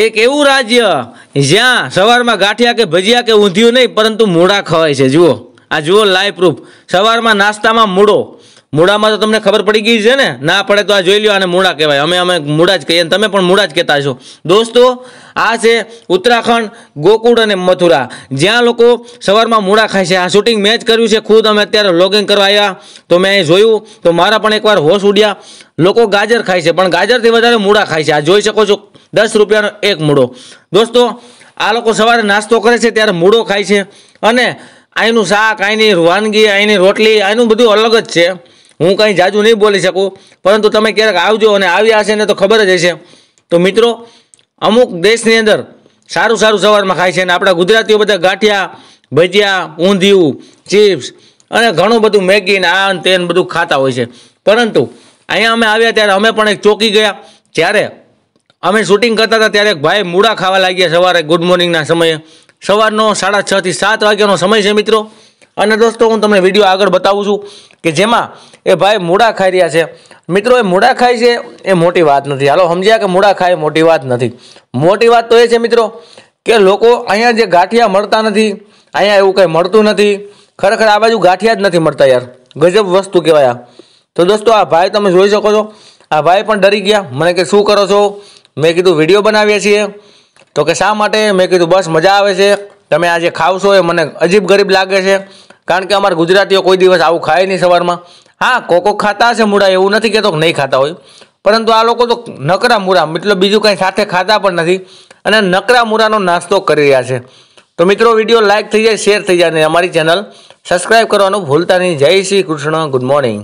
એક એવું રાજ્ય જ્યાં સવારમાં ગાંઠિયા કે ભજીયા કે ઊંધિયું નહીં, પરંતુ મૂળા ખવાય છે. જુઓ, આ જુઓ લાઈવ પ્રૂફ સવારમાં નાસ્તામાં મૂળો. મૂળામાં તો તમને ખબર પડી ગઈ છે ને? ના પડે તો આ જોઈ લ્યો આને મૂળા કહેવાય. અમે અમે મૂળા જ કહીએ તમે પણ મૂળા જ કહેતા છો દોસ્તો, આ છે ઉત્તરાખંડ, ગોકુળ અને મથુરા. જ્યાં લોકો સવારમાં મૂળા ખાય છે. આ શૂટિંગ મેં જ કર્યું છે. ખુદ અમે અત્યારે લોગિંગ કરવા આવ્યા. તો મેં અહીં જોયું. તો મારા પણ એકવાર હોશ ઉડ્યા. લોકો ગાજર ખાય છે, પણ ગાજરથી વધારે મૂળા ખાય છે. આ જોઈ શકો છો દસ રૂપિયાનો એક મૂળો. દોસ્તો, આ લોકો સવારે નાસ્તો કરે છે, ત્યારે મૂળો ખાય છે. અને અહીંનું શાક અહીંની વાનગી અહીંની રોટલી અહીંનું બધું અલગ જ છે. હું કંઈ જાજુ નહીં બોલી શકું, પરંતુ તમે ક્યારેક આવજો અને આવ્યા હશે ને તો ખબર જ હશે. તો મિત્રો, અમુક દેશની અંદર સારું સારું સવારમાં ખાય છે અને આપણા ગુજરાતીઓ બધા ગાંઠિયા, ભજીયા, ઊંધિયું, ચિપ્સ અને ઘણું બધું મેગી ને આ તે બધું ખાતા હોય છે. પરંતુ અહીંયા અમે આવ્યા ત્યારે અમે પણ એક ચોકી ગયા. જ્યારે અમે શૂટિંગ કરતા હતા ત્યારે ભાઈ મૂળા ખાવા લાગ્યા સવારે ગુડ મોર્નિંગના સમયે. સવારનો સાડા છ થી સાત વાગ્યાનો સમય છે મિત્રો. અને દોસ્તો, હું તમને વીડિયો આગળ બતાવું છું કે જેમાં એ ભાઈ મૂળા ખાઈ રહ્યા છે. મિત્રો, એ મૂળા ખાય છે એ મોટી વાત નથી. હાલો, સમજ્યા કે મૂળા ખાય મોટી વાત નથી? મોટી વાત તો એ છે મિત્રો કે લોકો અહીંયા જે ગાંઠિયા મળતા નથી, અહીંયા એવું કંઈ મળતું નથી. ખરેખર આ બાજુ ગાંઠિયા જ નથી મળતા યાર. ગજબ વસ્તુ કહેવાય તો દોસ્તો, આ ભાઈ તમે જોઈ શકો છો. આ ભાઈ પણ ડરી ગયા. મને કે, શું કરો છો? મેં કીધું વીડિયો બનાવીએ છીએ. તો કે શા માટે? મેં કીધું, બસ મજા આવે છે. તમે આ જે ખાવશો એ મને અજીબ ગરીબ લાગે છે. કારણ કે અમારા ગુજરાતીઓ કોઈ દિવસ આવું ખાય નહીં સવારમાં. હા, કોકો ખાતા હશે મૂળા, એવું નથી કહેતો કે નહીં ખાતા હોય. પરંતુ આ લોકો તો નકરા મૂળા, મતલબ બીજું કંઈ સાથે ખાતા પણ નથી અને નકરા મૂળાનો નાસ્તો કરી રહ્યા છે. તો મિત્રો વીડિયો લાઇક થઈ જાય શેર થઈ જાય અને અમારી ચેનલ સબસ્ક્રાઈબ કરવાનું ભૂલતા નહીં. જય શ્રી કૃષ્ણ. Good morning